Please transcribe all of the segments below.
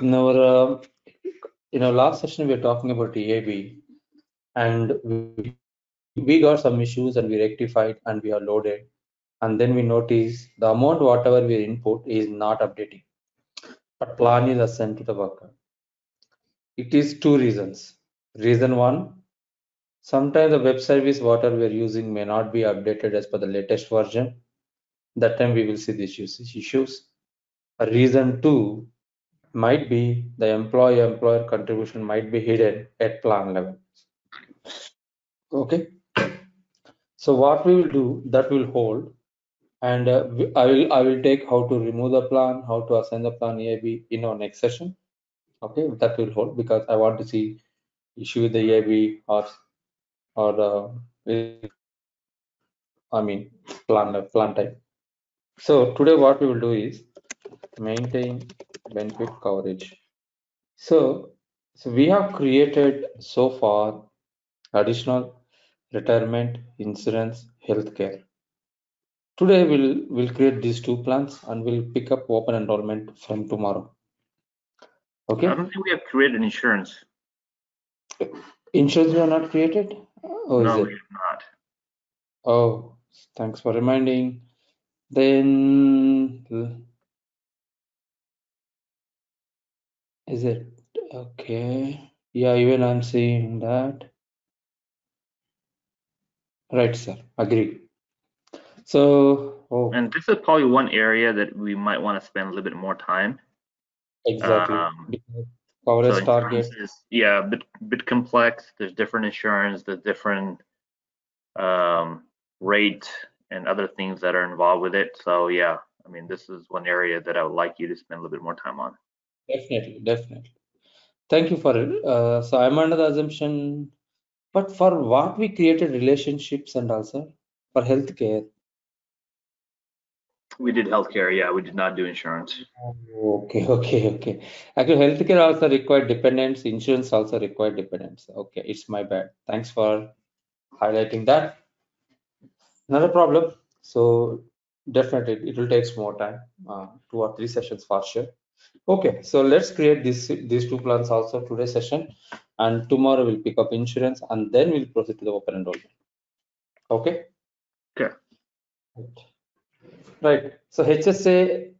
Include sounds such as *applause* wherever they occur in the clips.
in our uh, in our last session we were talking about EIB and we, we got some issues and we rectified and we are loaded. And then we notice the amount whatever we input is not updating. But plan is assigned to the worker. It is two reasons. Reason one sometimes the web service whatever we are using may not be updated as per the latest version. That time we will see the issues issues. Reason two might be the employee employer contribution might be hidden at plan level. Okay? So what we will do that will hold and uh, i will i will take how to remove the plan how to assign the plan EIB in our next session. Okay? That will hold because i want to see issue with the EIB or or uh, i mean plan plan type. So today what we will do is maintain benefit coverage. So, so we have created so far additional retirement, insurance, healthcare. Today we'll we'll create these two plans and we'll pick up open enrollment from tomorrow. Okay, I don't think we have created insurance. insurance we are not created. Oh, no, is we it? have not. Oh, thanks for reminding. Then is it okay? Yeah, even I'm seeing that. Right, sir. Agree. So, oh, And this is probably one area that we might want to spend a little bit more time. exactly. um, So target. is, yeah, a bit, bit complex. There's different insurance, there's different um, rate and other things that are involved with it. So yeah, I mean, this is one area that I would like you to spend a little bit more time on. Definitely, definitely. Thank you for it. Uh, so I'm under the assumption, but for what we created relationships and also for healthcare. We did healthcare, yeah, we did not do insurance. Okay, *laughs* okay, okay. Actually, healthcare also required dependents, insurance also required dependents. Okay, it's my bad. Thanks for highlighting that. Not a problem. So definitely it will take more time, uh, two or three sessions for sure. Okay, so let's create this these two plans also today's session, and tomorrow we'll pick up insurance and then we'll proceed to the open enrollment. Okay. Okay. Right. So HSA,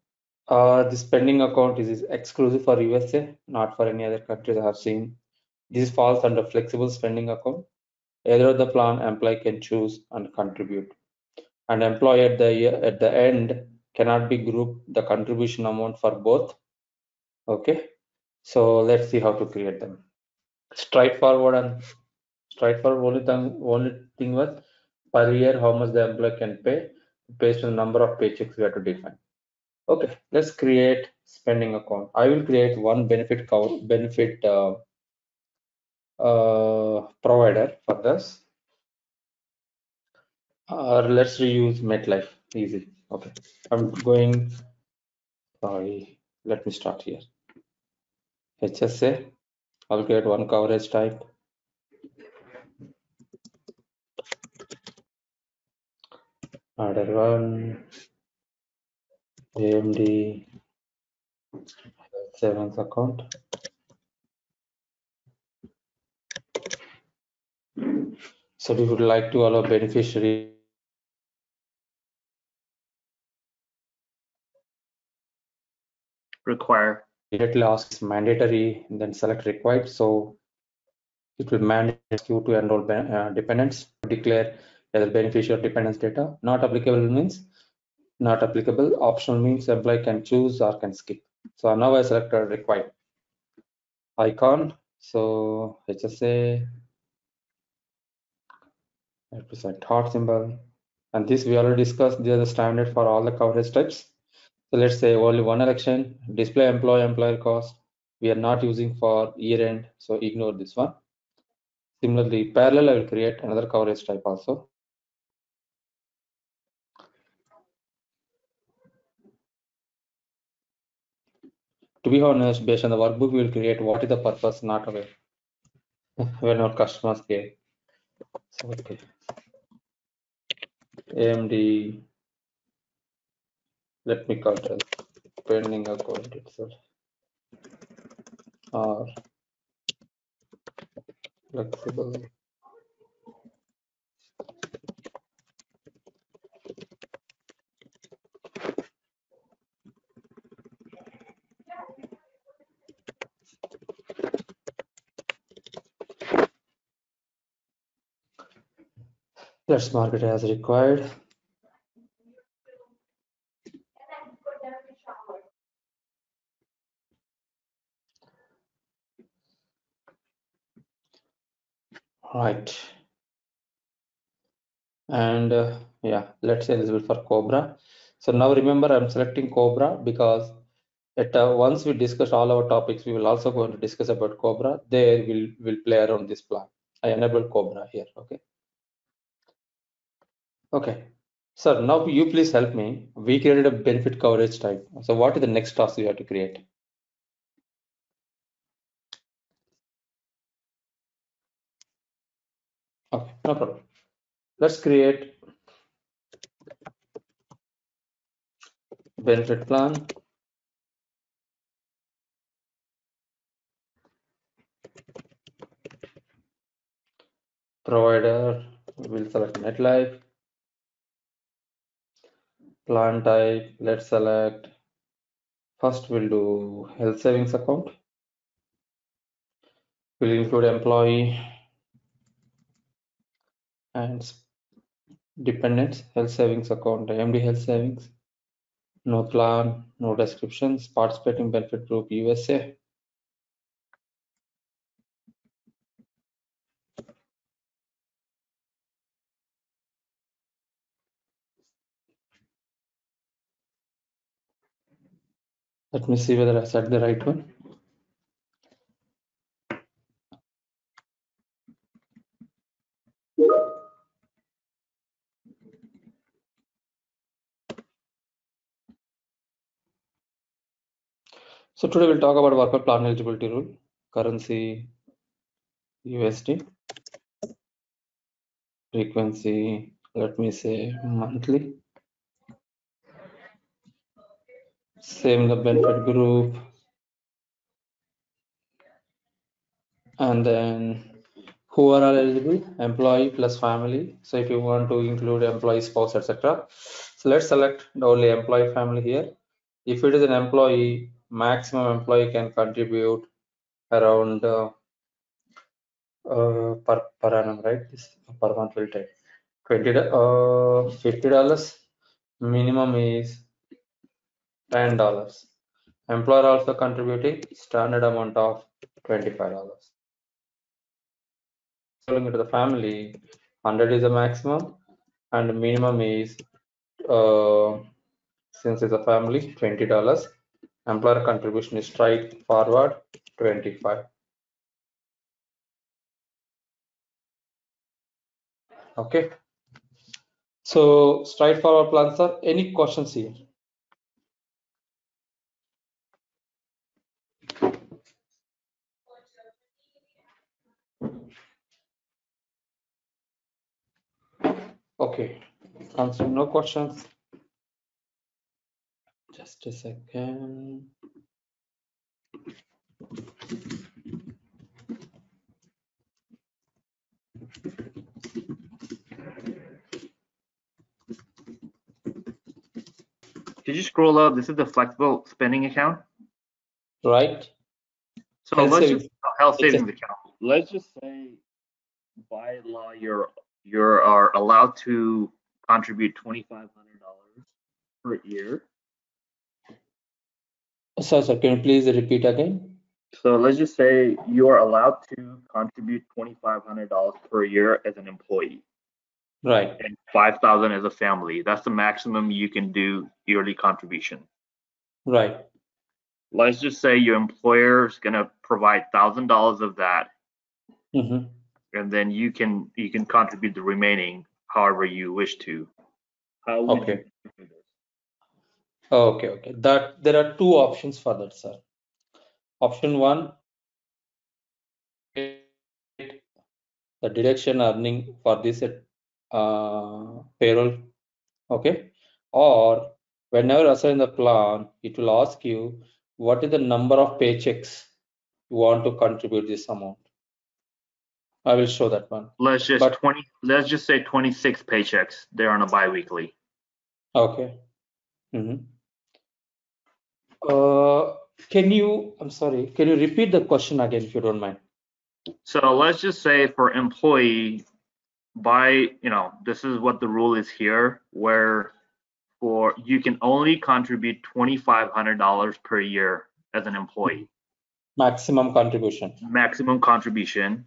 uh, the spending account is, is exclusive for USA, not for any other countries I have seen. This falls under flexible spending account. Either the plan employee can choose and contribute. And employee at the at the end cannot be grouped the contribution amount for both. Okay. So let's see how to create them. Straightforward and straightforward only thing, only thing was per year how much the employee can pay based on the number of paychecks we have to define. Okay, let's create spending account. I will create one benefit cover benefit uh, uh, provider for this. Or let's reuse MetLife. Easy. Okay, I'm going. Sorry, let me start here. HSA. I'll create one coverage type. Another one. AMD savings account. So we would like to allow beneficiary Require, immediately asks mandatory, then select required. So it will mandate you to enroll ben- uh, dependents, declare either beneficiary or dependents data. Not applicable means not applicable. Optional means employee can choose or can skip. So now I selected required icon. So let's just HSA represent heart symbol. And this we already discussed. These are the standard for all the coverage types. So let's say only one election, display employee employer cost. We are not using for year end, so ignore this one. Similarly, parallel, I will create another coverage type also. To be honest, based on the workbook, we will create what is the purpose, not aware *laughs* when our customers care. So, okay. AMD, let me call it pending account itself. are flexible. Let's mark it as required right and uh, yeah let's say this will for cobra. So now remember i'm selecting cobra because at uh, once we discuss all our topics we will also going to discuss about cobra. There we'll will play around this plan. I enable cobra here okay? Okay. Sir now you please help me. We created a benefit coverage type. So what is the next task we have to create? Okay no problem let's create benefit plan. Provider we'll select MetLife. Plan type let's select. First we'll do health savings account. We'll include employee and dependents health savings account MD health savings. No plan no descriptions participating benefit group USA let me see whether I set the right one So today we'll talk about worker plan eligibility rule, currency USD, frequency, let me say monthly, same the benefit group, and then who are eligible, employee plus family. So if you want to include employee, spouse, etc. So let's select only employee family here. If it is an employee, maximum employee can contribute around uh, uh, per, per annum, right? This per month will take 20 uh, 50 dollars. Minimum is 10 dollars. Employer also contributing standard amount of 25 dollars. Going into the family, 100 is the maximum, and minimum is uh, since it's a family 20 dollars employer contribution is straight forward 25 okay. So straightforward plans are any questions here? Okay. Answer no questions just a second Did you scroll up? This is the flexible spending account. right So Health let's savings. just uh, health It's a- account. Let's just say by law you're you are allowed to contribute twenty five hundred dollars per year. So sir can you please repeat again So let's just say you are allowed to contribute twenty five hundred dollars per year as an employee right and five thousand as a family. That's the maximum you can do yearly contribution. right Let's just say your employer is gonna provide thousand dollars of that hmm and then you can you can contribute the remaining however you wish to. How Okay. You do this? okay okay that there are two options for that sir option one the deduction earning for this uh, payroll okay or whenever assign the plan it will ask you what is the number of paychecks you want to contribute this amount. I will show that one. Let's just But- 20, let's just say 26 paychecks. They're on a biweekly. Okay. Mhm. Uh, can you, I'm sorry, can you repeat the question again if you don't mind? So let's just say for employee, by, you know, this is what the rule is here, where for, you can only contribute $2,500 per year as an employee, Maximum contribution. maximum contribution.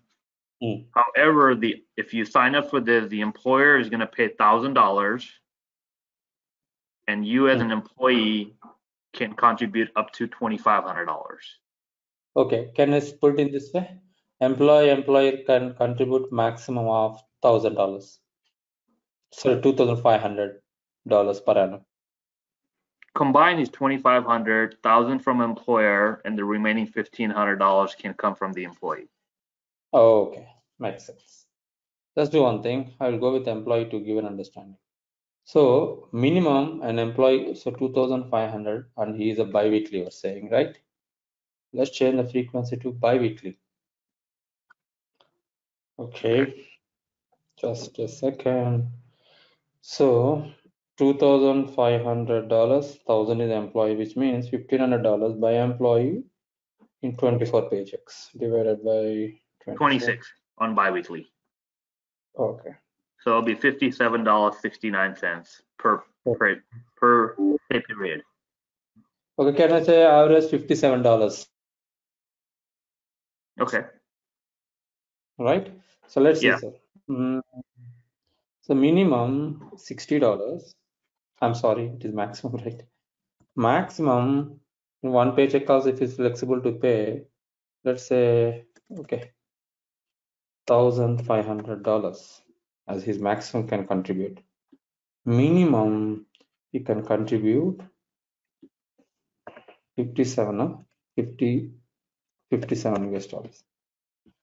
Hmm. However, the, if you sign up for this, the employer is gonna pay $1,000 and you as an employee can contribute up to $2,500. Okay, can I put in this way? Employee, employer can contribute maximum of thousand dollars. so two thousand five hundred dollars per annum. combined is 2500 1000 from employer and the remaining $1500 can come from the employee okay, makes sense. Let's do one thing. I will go with employee to give an understanding. So minimum an employee, so two thousand five hundred, and he is a bi-weekly, you're saying, right? Let's change the frequency to bi-weekly. Okay, just a second. So two thousand five hundred dollars, thousand is employee, which means fifteen hundred dollars by employee in twenty-four paychecks divided by 24. 26 on biweekly Okay. So it'll be $57.69 per per per pay period Okay, can I say average fifty-seven dollars, okay right? So let's see, Yeah. sir. Mm, So minimum sixty dollars. I'm sorry, it is maximum, *laughs* right? Maximum in one paycheck also if it's flexible to pay, let's say, okay, thousand five hundred dollars as his maximum can contribute. Minimum he can contribute fifty-seven, huh? 50, 57 US dollars.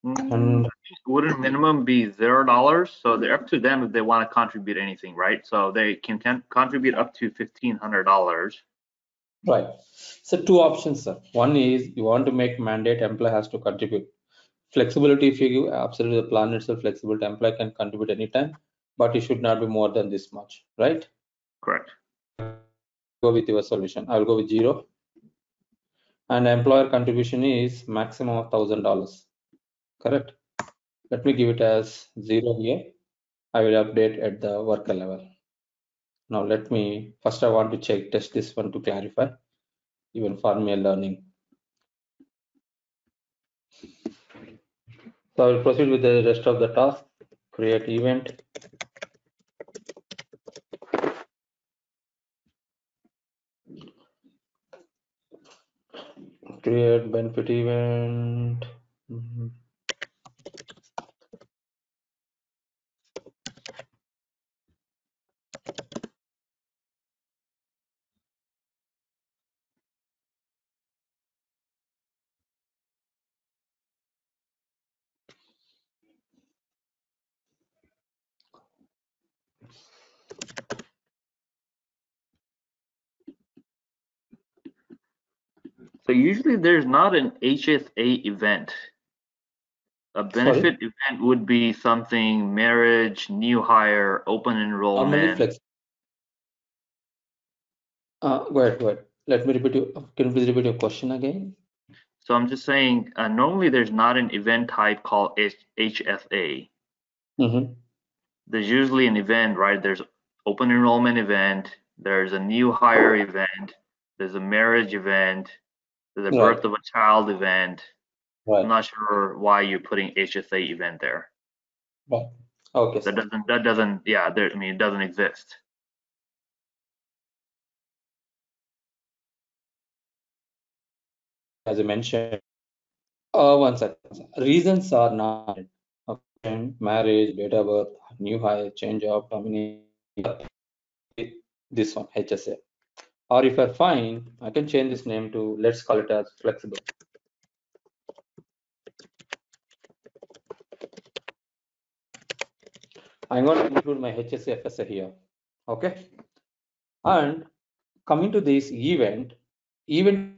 Mm, And wouldn't minimum be zero dollars so they're up to them if they want to contribute anything right so they can, can contribute up to $1500 Right. So two options, sir. One is you want to make mandate employee has to contribute. Flexibility, if you give absolutely the plan itself flexibility, employee can contribute anytime, but it should not be more than this much, right? correct Go with your solution. I will go with zero. And employer contribution is maximum of thousand dollars. Correct. Let me give it as zero here. I will update at the worker level. Now let me first I want to check test this one to clarify, even for me learning. So I will proceed with the rest of the task. Create event. Create benefit event. Mhm. So usually there's not an HSA event. A benefit event would be something marriage, new hire, open Normally enrollment. flex. Uh, go ahead, go ahead. Let me repeat you. Can you please repeat your question again? So I'm just saying, uh, normally there's not an event type called H- HSA. Mm-hmm. There's usually an event, right? There's open enrollment event, there's a new hire event, there's a marriage event, a Right. birth of a child event. I'm not sure why you're putting HSA event there. Right. Okay. That doesn't, that doesn't, yeah, there, I mean, it doesn't exist. as I mentioned, uh, one second. Reasons are not okay, marriage, date of birth, new hire, change of domination. This one, HSA. Or if you're fine, I can change this name to let's call it as flexible. I'm going to include my HSCFSA here. Okay. And coming to this event, event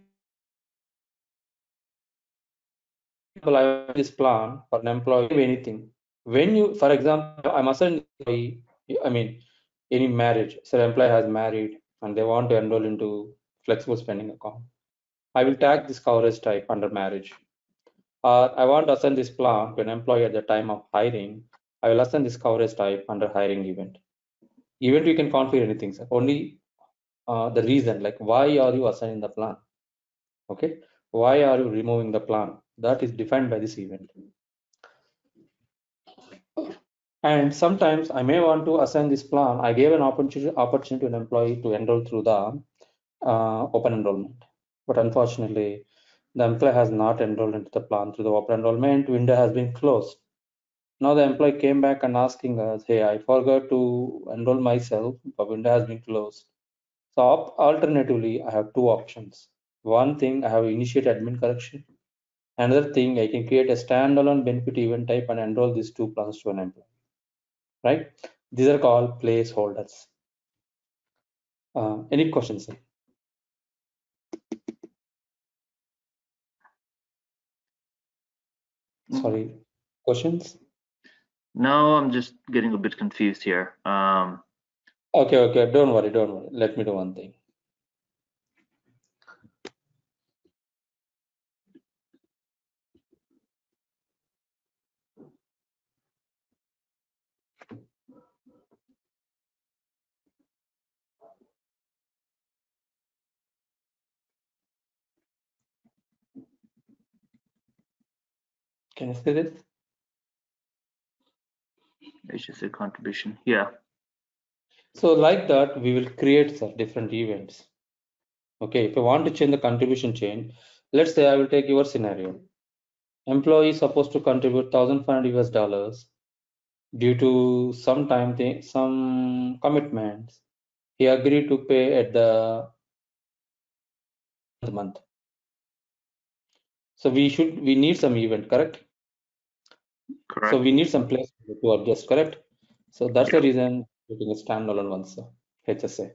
this plan for an employee, anything. When you, for example, I'm assigned, I mean, any marriage. So employee has married and they want to enroll into flexible spending account. I will tag this coverage type under marriage. Or I want to assign this plan to an employee at the time of hiring. I will assign this coverage type under hiring event. Event you can configure anything, sir. Only uh, the reason, like why are you assigning the plan? Okay, why are you removing the plan? That is defined by this event. And sometimes I may want to assign this plan. I gave an opportunity, opportunity to an employee to enroll through the uh, open enrollment. But unfortunately, the employee has not enrolled into the plan through the open enrollment. Window has been closed. Now the employee came back and asking us, hey, I forgot to enroll myself, the window has been closed. So alternatively, I have two options. One thing, I have initiate admin correction. Another thing, I can create a standalone benefit event type and enroll these two plans to an employee right? These are called placeholders. Uh, any questions? Sorry, questions? No, I'm just getting a bit confused here. Um, okay, okay, don't worry, don't worry. Let me do one thing. Can you see this? HSA contribution, yeah. So like that, we will create some different events. Okay, if you want to change the contribution chain, let's say I will take your scenario. Employee is supposed to contribute 1,500 US dollars due to some time, thing, some commitments. He agreed to pay at the month. So we should, we need some event, correct? Correct. So we need some place to adjust, correct? So that's the reason putting a standalone one, so HSA.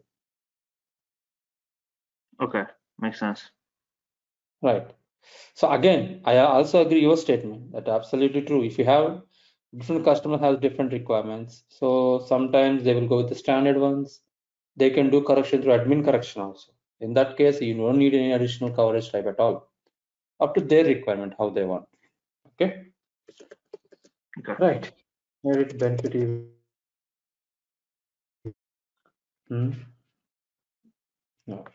Okay, makes sense. Right. So again, I also agree your statement that absolutely true. If you have different customer has different requirements, so sometimes they will go with the standard ones. They can do correction through admin correction also. In that case, you don't need any additional coverage type at all. Up to their requirement, how they want. Okay. Okay. Right. Merit benefit. Hmm. No.